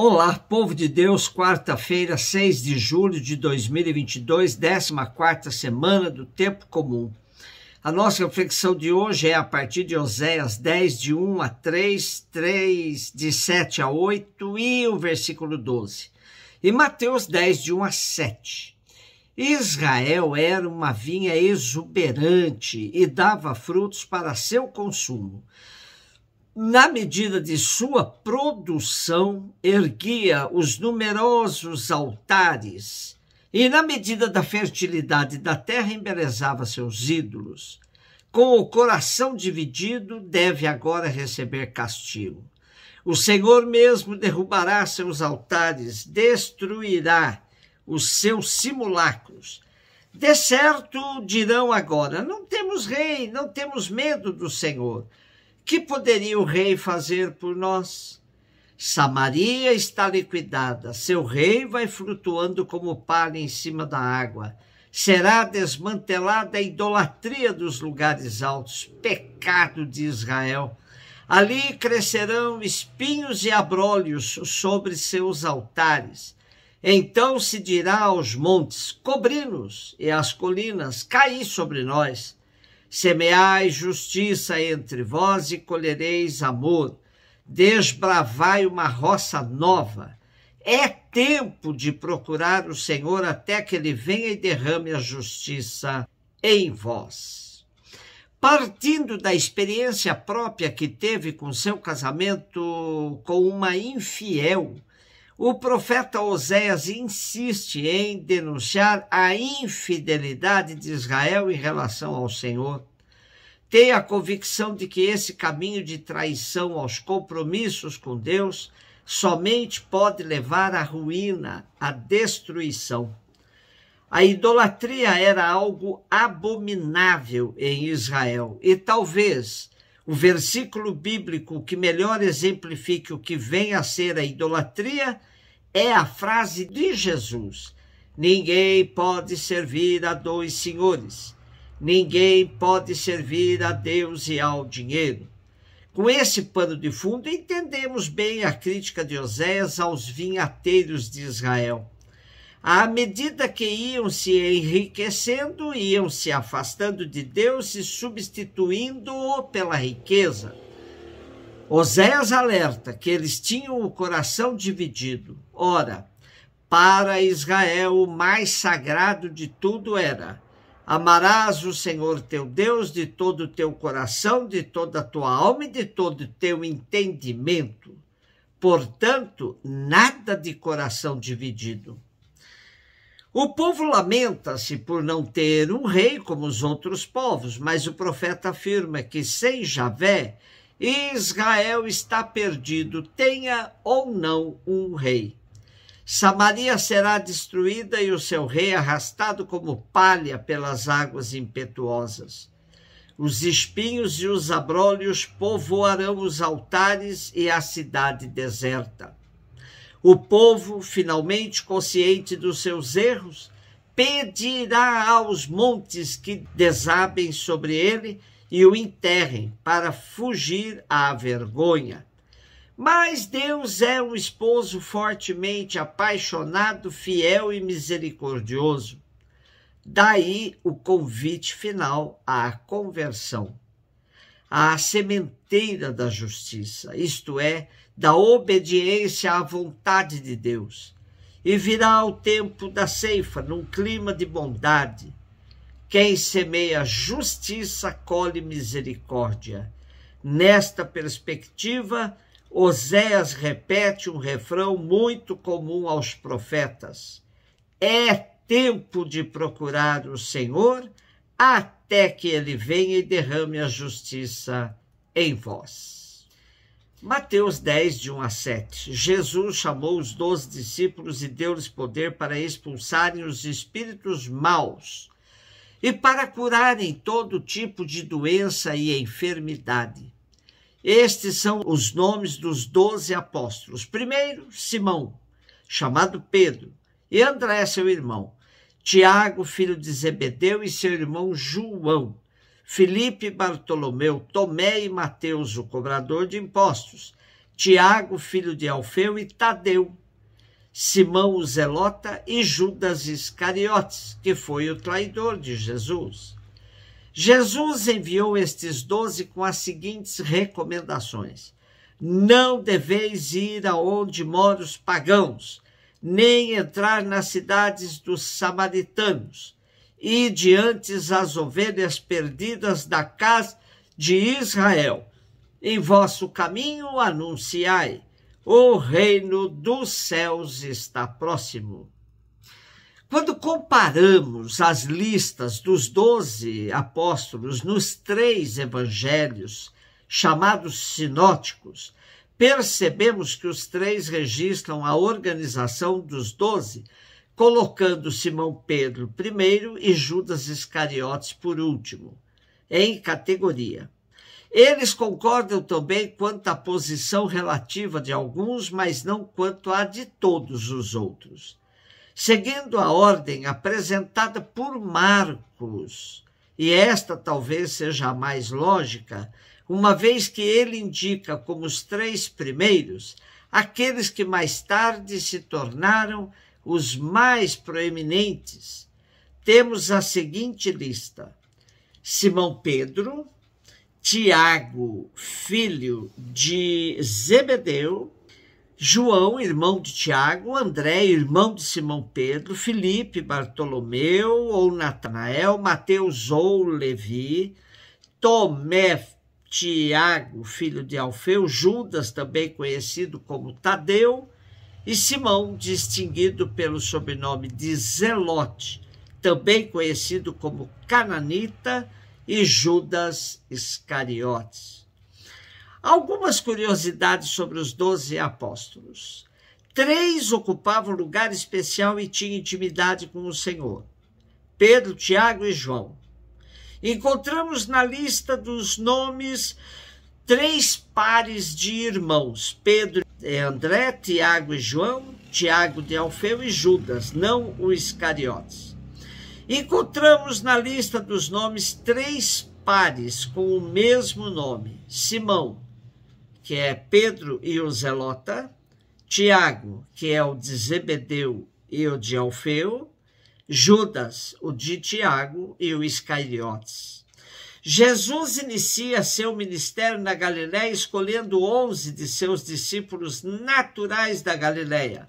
Olá, povo de Deus, quarta-feira, 6 de julho de 2022, 14 semana do Tempo Comum. A nossa reflexão de hoje é a partir de Oséias 10, de 1 a 3, 3, de 7 a 8 e o versículo 12. E Mateus 10, de 1 a 7. Israel era uma vinha exuberante e dava frutos para seu consumo na medida de sua produção, erguia os numerosos altares, e na medida da fertilidade da terra, embelezava seus ídolos. Com o coração dividido, deve agora receber castigo. O Senhor mesmo derrubará seus altares, destruirá os seus simulacros. De certo dirão agora: não temos rei, não temos medo do Senhor que poderia o rei fazer por nós? Samaria está liquidada, seu rei vai flutuando como palha em cima da água. Será desmantelada a idolatria dos lugares altos, pecado de Israel. Ali crescerão espinhos e abrolhos sobre seus altares. Então se dirá aos montes: cobri-nos, e às colinas: caí sobre nós. Semeai justiça entre vós e colhereis amor. Desbravai uma roça nova. É tempo de procurar o Senhor até que ele venha e derrame a justiça em vós. Partindo da experiência própria que teve com seu casamento com uma infiel, o profeta Oséias insiste em denunciar a infidelidade de Israel em relação ao Senhor. Tem a convicção de que esse caminho de traição aos compromissos com Deus somente pode levar à ruína, à destruição. A idolatria era algo abominável em Israel e talvez o versículo bíblico que melhor exemplifique o que vem a ser a idolatria é a frase de Jesus: Ninguém pode servir a dois senhores. Ninguém pode servir a Deus e ao dinheiro. Com esse pano de fundo, entendemos bem a crítica de Oséias aos vinhateiros de Israel. À medida que iam se enriquecendo, iam se afastando de Deus e substituindo-o pela riqueza. Oséias alerta que eles tinham o coração dividido. Ora, para Israel o mais sagrado de tudo era: amarás o Senhor teu Deus de todo o teu coração, de toda a tua alma e de todo o teu entendimento. Portanto, nada de coração dividido. O povo lamenta-se por não ter um rei como os outros povos, mas o profeta afirma que sem Javé, Israel está perdido, tenha ou não um rei. Samaria será destruída e o seu rei arrastado como palha pelas águas impetuosas. Os espinhos e os abrolhos povoarão os altares e a cidade deserta. O povo, finalmente consciente dos seus erros, pedirá aos montes que desabem sobre ele e o enterrem para fugir à vergonha. Mas Deus é um esposo fortemente apaixonado, fiel e misericordioso. Daí o convite final à conversão, à sementeira da justiça, isto é, da obediência à vontade de Deus. E virá o tempo da ceifa, num clima de bondade. Quem semeia justiça, colhe misericórdia. Nesta perspectiva, Oséias repete um refrão muito comum aos profetas: É tempo de procurar o Senhor até que ele venha e derrame a justiça em vós. Mateus 10, de 1 a 7. Jesus chamou os doze discípulos e deu-lhes poder para expulsarem os espíritos maus e para curarem todo tipo de doença e enfermidade. Estes são os nomes dos doze apóstolos. Primeiro, Simão, chamado Pedro, e André, seu irmão. Tiago, filho de Zebedeu, e seu irmão João Filipe, Bartolomeu, Tomé e Mateus, o cobrador de impostos, Tiago, filho de Alfeu, e Tadeu, Simão o Zelota e Judas Iscariotes, que foi o traidor de Jesus. Jesus enviou estes doze com as seguintes recomendações: Não deveis ir aonde moram os pagãos, nem entrar nas cidades dos samaritanos, e diante as ovelhas perdidas da casa de Israel. Em vosso caminho anunciai: o reino dos céus está próximo. Quando comparamos as listas dos doze apóstolos nos três evangelhos, chamados sinóticos, percebemos que os três registram a organização dos doze, colocando Simão Pedro primeiro e Judas Iscariotes por último, em categoria. Eles concordam também quanto à posição relativa de alguns, mas não quanto à de todos os outros seguindo a ordem apresentada por Marcos. E esta talvez seja a mais lógica, uma vez que ele indica como os três primeiros aqueles que mais tarde se tornaram os mais proeminentes. Temos a seguinte lista: Simão Pedro, Tiago, filho de Zebedeu, João, irmão de Tiago, André, irmão de Simão Pedro, Felipe, Bartolomeu ou Natanael, Mateus ou Levi, Tomé, Tiago, filho de Alfeu, Judas, também conhecido como Tadeu, e Simão, distinguido pelo sobrenome de Zelote, também conhecido como Cananita, e Judas Iscariotes. Algumas curiosidades sobre os doze apóstolos. Três ocupavam lugar especial e tinham intimidade com o Senhor: Pedro, Tiago e João. Encontramos na lista dos nomes três pares de irmãos: Pedro André, Tiago e João, Tiago de Alfeu e Judas, não o Iscariotes. Encontramos na lista dos nomes três pares com o mesmo nome: Simão, que é Pedro e o Zelota, Tiago, que é o de Zebedeu e o de Alfeu, Judas, o de Tiago e o Iscariotes. Jesus inicia seu ministério na Galiléia escolhendo onze de seus discípulos naturais da Galiléia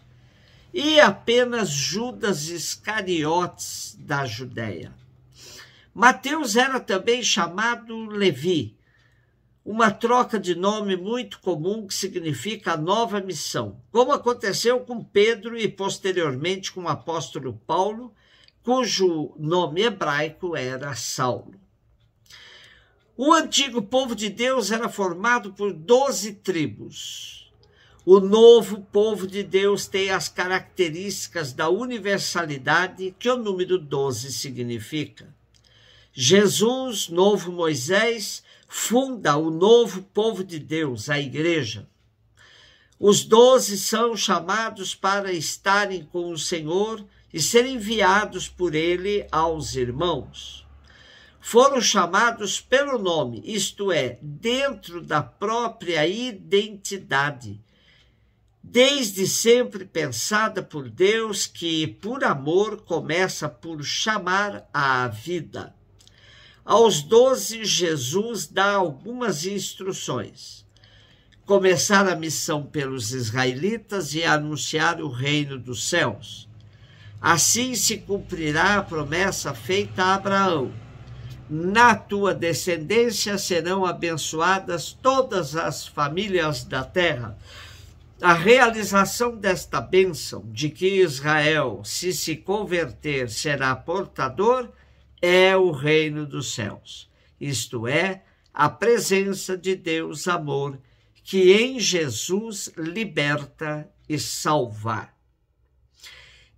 e apenas Judas Iscariotes da Judéia. Mateus era também chamado Levi, uma troca de nome muito comum que significa nova missão, como aconteceu com Pedro e posteriormente com o apóstolo Paulo, cujo nome hebraico era Saulo. O antigo povo de Deus era formado por doze tribos. O novo povo de Deus tem as características da universalidade que o número doze significa. Jesus, novo Moisés, funda o novo povo de Deus, a igreja. Os doze são chamados para estarem com o Senhor e serem enviados por ele aos irmãos. Foram chamados pelo nome, isto é, dentro da própria identidade, desde sempre pensada por Deus, que por amor começa por chamar à vida. Aos doze, Jesus dá algumas instruções. Começar a missão pelos israelitas e anunciar o reino dos céus. Assim se cumprirá a promessa feita a Abraão. Na tua descendência serão abençoadas todas as famílias da terra. A realização desta bênção de que Israel, se se converter, será portador, é o reino dos céus, isto é, a presença de Deus amor, que em Jesus liberta e salva.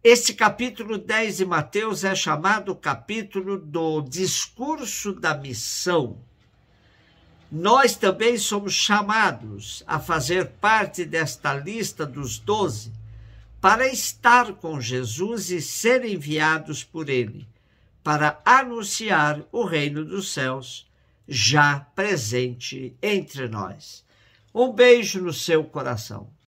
Este capítulo 10 de Mateus é chamado capítulo do discurso da missão. Nós também somos chamados a fazer parte desta lista dos doze para estar com Jesus e ser enviados por ele para anunciar o reino dos céus já presente entre nós. Um beijo no seu coração.